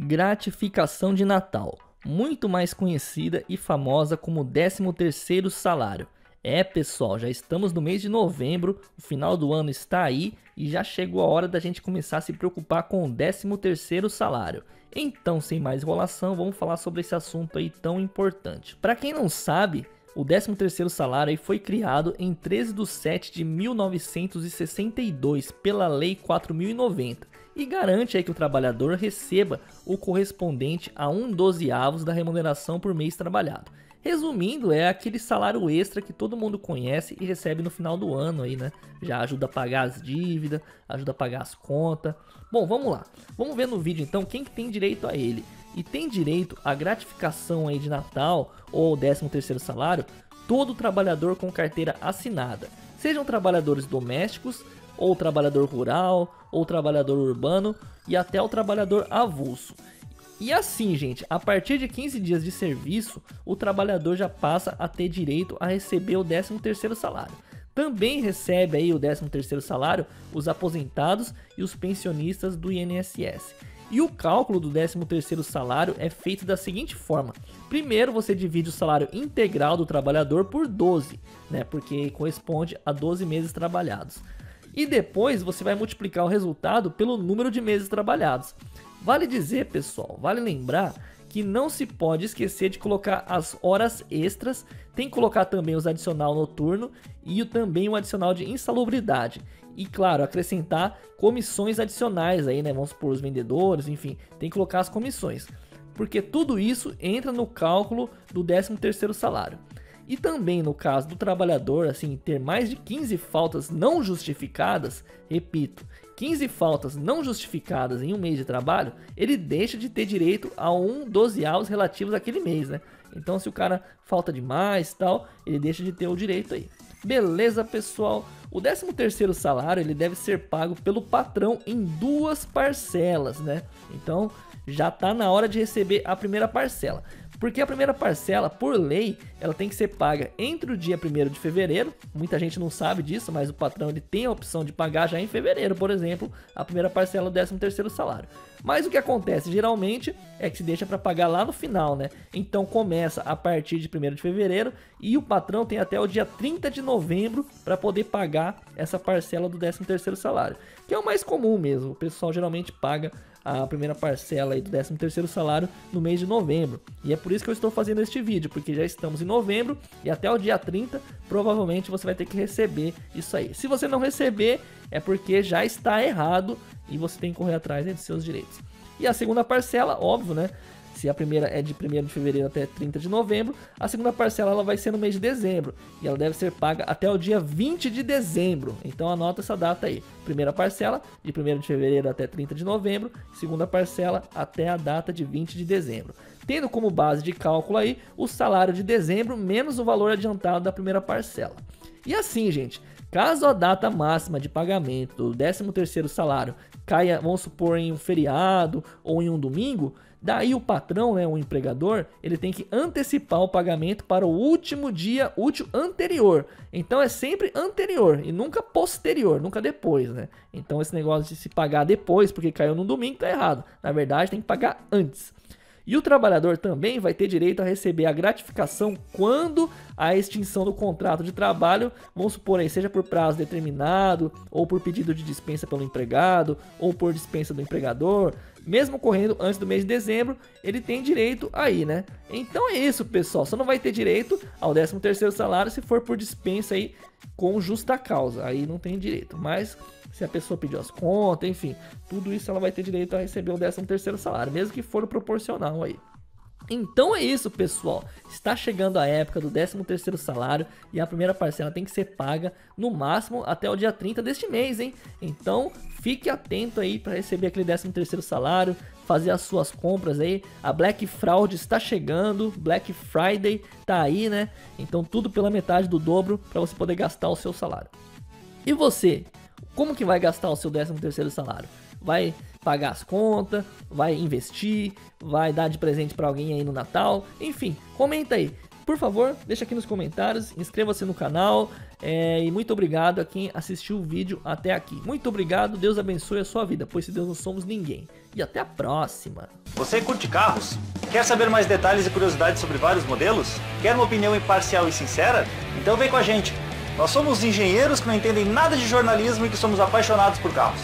Gratificação de Natal, muito mais conhecida e famosa como 13º salário. É, pessoal, já estamos no mês de novembro, o final do ano está aí e já chegou a hora da gente começar a se preocupar com o 13º salário. Então, sem mais enrolação, vamos falar sobre esse assunto aí tão importante. Para quem não sabe, o 13º salário foi criado em 13 de 7 de 1962 pela Lei 4090 e garante aí que o trabalhador receba o correspondente a um dozeavos da remuneração por mês trabalhado. Resumindo, é aquele salário extra que todo mundo conhece e recebe no final do ano aí, né? Já ajuda a pagar as dívidas, ajuda a pagar as contas. Bom, vamos lá. Vamos ver no vídeo então quem que tem direito a ele. E tem direito à gratificação aí de Natal ou 13 terceiro salário todo trabalhador com carteira assinada. Sejam trabalhadores domésticos, ou trabalhador rural, ou trabalhador urbano e até o trabalhador avulso. E assim, gente, a partir de 15 dias de serviço, o trabalhador já passa a ter direito a receber o 13º salário. Também recebe aí o 13º salário os aposentados e os pensionistas do INSS. E o cálculo do 13º salário é feito da seguinte forma. Primeiro você divide o salário integral do trabalhador por 12, né, porque corresponde a 12 meses trabalhados e depois você vai multiplicar o resultado pelo número de meses trabalhados. Vale dizer, pessoal, vale lembrar que não se pode esquecer de colocar as horas extras, tem que colocar também os adicional noturno e também o adicional de insalubridade. E claro, acrescentar comissões adicionais aí, né? Vamos supor os vendedores, enfim, tem que colocar as comissões. Porque tudo isso entra no cálculo do 13 terceiro salário. E também no caso do trabalhador, assim, ter mais de 15 faltas não justificadas, repito, 15 faltas não justificadas em um mês de trabalho, ele deixa de ter direito a um 12 avos relativos àquele mês, né? Então, se o cara falta demais tal, ele deixa de ter o direito aí. Beleza, pessoal? O 13 terceiro salário, ele deve ser pago pelo patrão em duas parcelas, né? Então, já tá na hora de receber a primeira parcela. Porque a primeira parcela, por lei, ela tem que ser paga entre o dia 1 de fevereiro. Muita gente não sabe disso, mas o patrão ele tem a opção de pagar já em fevereiro, por exemplo, a primeira parcela do 13º salário. Mas o que acontece geralmente é que se deixa para pagar lá no final, né? Então começa a partir de 1 de fevereiro e o patrão tem até o dia 30 de novembro para poder pagar essa parcela do 13º salário, que é o mais comum mesmo. O pessoal geralmente paga a primeira parcela aí do 13 terceiro salário no mês de novembro. E é por isso que eu estou fazendo este vídeo, porque já estamos em novembro e até o dia 30 provavelmente você vai ter que receber isso aí. Se você não receber, é porque já está errado e você tem que correr atrás né, de seus direitos. E a segunda parcela, óbvio, né? Se a primeira é de 1 de fevereiro até 30 de novembro, a segunda parcela ela vai ser no mês de dezembro e ela deve ser paga até o dia 20 de dezembro. Então anota essa data aí. Primeira parcela de 1 de fevereiro até 30 de novembro, segunda parcela até a data de 20 de dezembro. Tendo como base de cálculo aí o salário de dezembro menos o valor adiantado da primeira parcela. E assim, gente, Caso a data máxima de pagamento do 13º salário caia, vamos supor, em um feriado ou em um domingo, Daí o patrão, né, o empregador, ele tem que antecipar o pagamento para o último dia útil anterior. Então é sempre anterior e nunca posterior, nunca depois, né? Então esse negócio de se pagar depois porque caiu no domingo tá errado. Na verdade, tem que pagar antes. E o trabalhador também vai ter direito a receber a gratificação quando a extinção do contrato de trabalho, vamos supor aí, seja por prazo determinado, ou por pedido de dispensa pelo empregado, ou por dispensa do empregador, mesmo correndo antes do mês de dezembro, ele tem direito aí, né? Então é isso, pessoal. Só não vai ter direito ao 13 terceiro salário se for por dispensa aí com justa causa. Aí não tem direito. Mas se a pessoa pediu as contas, enfim, tudo isso ela vai ter direito a receber o 13 terceiro salário, mesmo que for proporcional aí. Então é isso, pessoal. Está chegando a época do 13º salário e a primeira parcela tem que ser paga no máximo até o dia 30 deste mês, hein? Então, fique atento aí para receber aquele 13º salário, fazer as suas compras aí. A Black Fraud está chegando, Black Friday tá aí, né? Então, tudo pela metade do dobro para você poder gastar o seu salário. E você, como que vai gastar o seu 13º salário? Vai pagar as contas, vai investir, vai dar de presente para alguém aí no Natal, enfim, comenta aí. por favor, deixa aqui nos comentários, inscreva-se no canal é, e muito obrigado a quem assistiu o vídeo até aqui. Muito obrigado, Deus abençoe a sua vida, pois se Deus não somos ninguém. E até a próxima. Você curte carros? Quer saber mais detalhes e curiosidades sobre vários modelos? Quer uma opinião imparcial e sincera? Então vem com a gente. Nós somos engenheiros que não entendem nada de jornalismo e que somos apaixonados por carros.